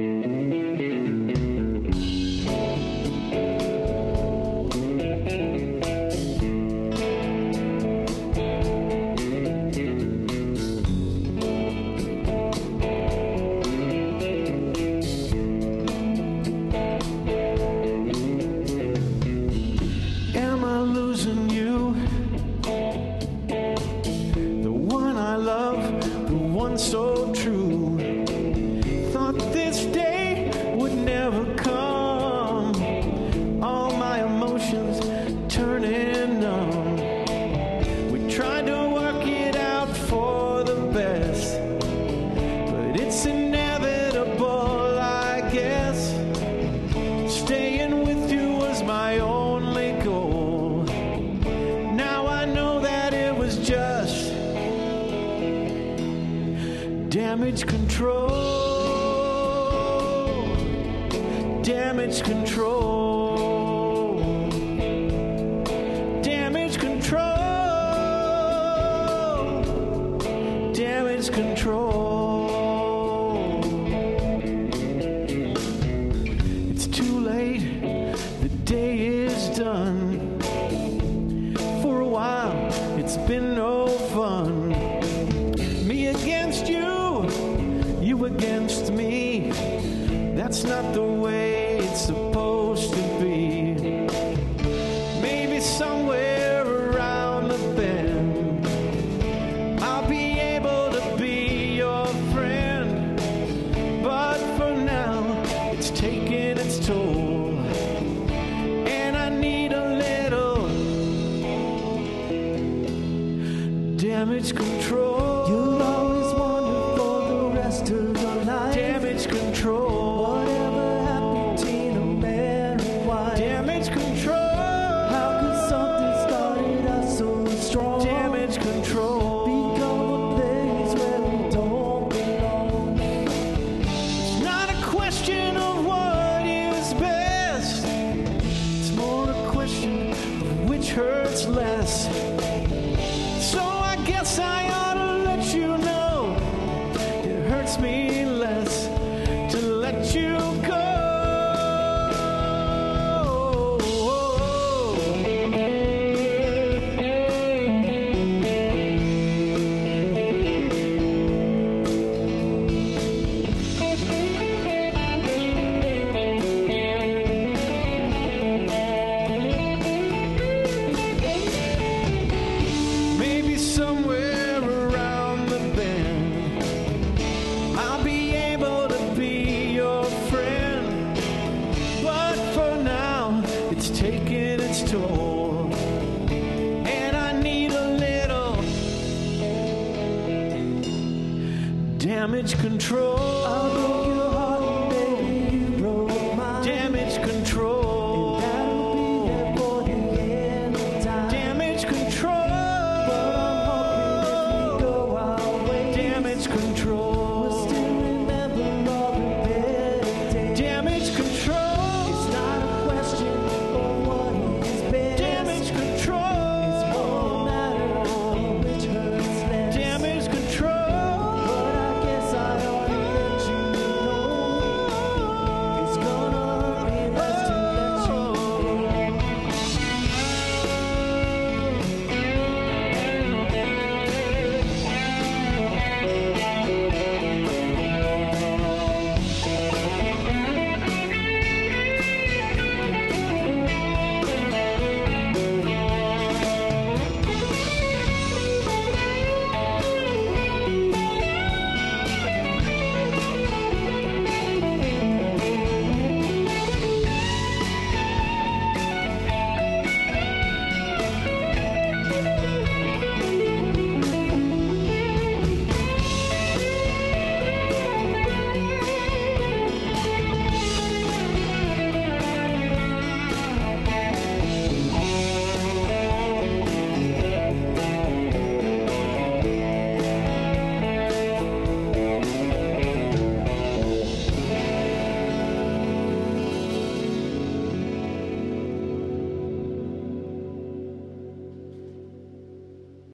and Damage control. Damage control. Damage control. Damage control. It's too late. The day is done. against me. That's not the way it's supposed And I need a little damage control.